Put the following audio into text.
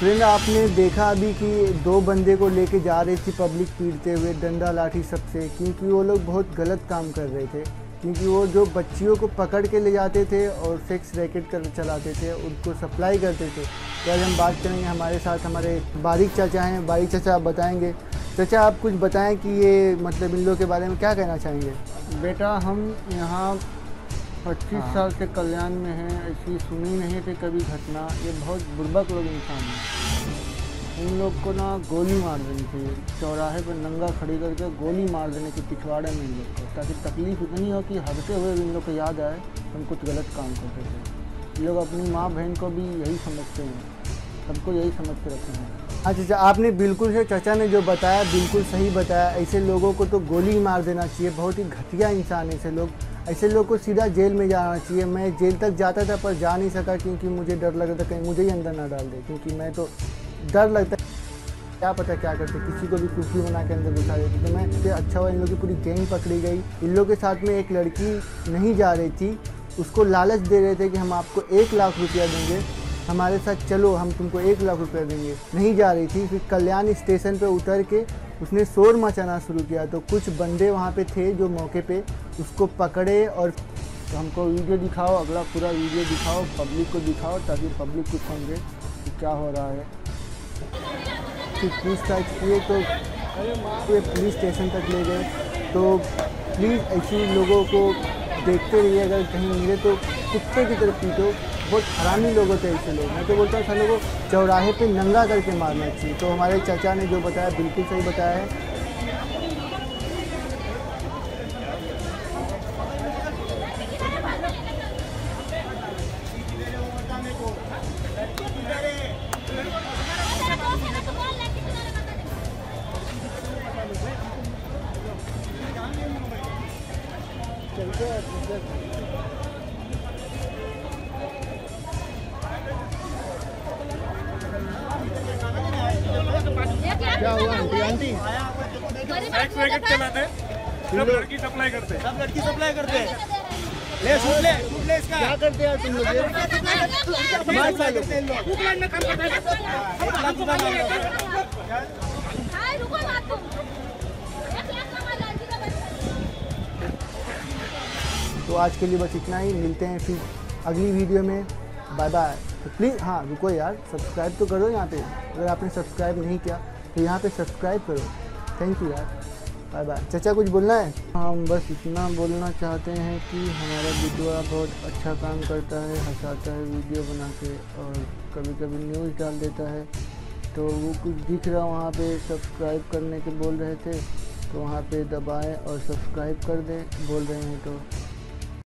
Friend आपने देखा अभी कि दो बंदे को लेके जा रही थी पब्लिक पीटते हुए डंडा लाठी सबसे क्योंकि वो लोग बहुत गलत काम कर रहे थे। क्योंकि वो जो बच्चियों को पकड़ के ले जाते थे और सेक्स रैकेट कर चलाते थे, उनको सप्लाई करते थे। तो आज हम बात करेंगे हमारे साथ, हमारे बारीक चाचा हैं। बारीक चाचा आप बताएँगे चाचा आप कुछ बताएँ कि ये मतलब इन लोगों के बारे में क्या कहना चाहेंगे? बेटा हम यहाँ पच्चीस साल से कल्याण में हैं ऐसी सुनी नहीं थी कभी घटना। ये बहुत बुर्बक लोग इंसान हैं। उन लोग को ना गोली मार देनी चाहिए। चौराहे पर नंगा खड़ी करके गोली मार देने की पिछवाड़े में इन लोग को ताकि तकलीफ़ इतनी हो कि हटते हुए भी इन लोग को याद आए हम कुछ गलत काम करते थे। लोग अपनी माँ बहन को भी यही समझते हैं। सबको यही समझ के रखे हैं। हाँ चाचा आपने बिल्कुल से चाचा ने जो बताया, बिल्कुल सही बताया। ऐसे लोगों को तो गोली मार देना चाहिए। बहुत ही घटिया इंसान है ऐसे लोग। ऐसे लोग को सीधा जेल में जाना चाहिए। मैं जेल तक जाता था पर जा नहीं सका क्योंकि मुझे डर लग रहा था कहीं मुझे ही अंदर ना डाल दे, क्योंकि मैं तो डर लगता क्या पता क्या करते, किसी को भी कुर्सी बना के अंदर बिठा देते। तो मैं इससे अच्छा हुआ, इन लोगों की पूरी गैंग पकड़ी गई। इन लोगों के साथ में एक लड़की नहीं जा रही थी। उसको लालच दे रहे थे कि हम आपको एक लाख रुपया देंगे। हमारे साथ, चलो, हम तुमको एक लाख रुपया देंगे। नहीं जा रही थी, फिर कल्याण स्टेशन पर उतर के उसने शोर मचाना शुरू किया। तो कुछ बंदे वहाँ पे थे जो मौके पे उसको पकड़े और तो हमको वीडियो दिखाओ, अगला पूरा वीडियो दिखाओ, पब्लिक को दिखाओ, ताकि पब्लिक कुछ समझे कि क्या हो रहा है। फिर पूछताछ किए तो पुलिस स्टेशन तक ले गए। तो प्लीज़ ऐसे लोगों को देखते रहिए, अगर कहीं मिले तो कुत्ते की तरफ़ पीटो। बहुत हरामी लोग होते हैं ऐसे लोग। मैं तो बोलता हूँ, सालों को चौराहे पे नंगा करके मारना चाहिए। तो हमारे चाचा ने जो बताया, बिल्कुल सही बताया है। क्या हुआ? Aunty aunty? सेक्स रैकेट चलाते सब लड़की सप्लाई करते सब लड़की सप्लाई करते ले सूट ले सूट ले इसका। क्या करते हैं तुम लोग? ये? समाज से करते हैं। तो आज के लिए बस इतना ही। मिलते हैं फिर अगली वीडियो में। बाय बाय तो प्लीज़ हाँ रुको यार सब्सक्राइब तो करो यहाँ पे। अगर आपने सब्सक्राइब नहीं किया तो यहाँ पे सब्सक्राइब करो। थैंक यू यार। बाय बाय चाचा, कुछ बोलना है? हम बस इतना बोलना चाहते हैं कि हमारा बिटुआ बहुत अच्छा काम करता है, हंसाता है वीडियो बना के और कभी कभी न्यूज़ डाल देता है। तो वो कुछ दिख रहा वहाँ पे सब्सक्राइब करने के बोल रहे थे। तो वहाँ पे दबाएँ और सब्सक्राइब कर दें, बोल रहे हैं तो।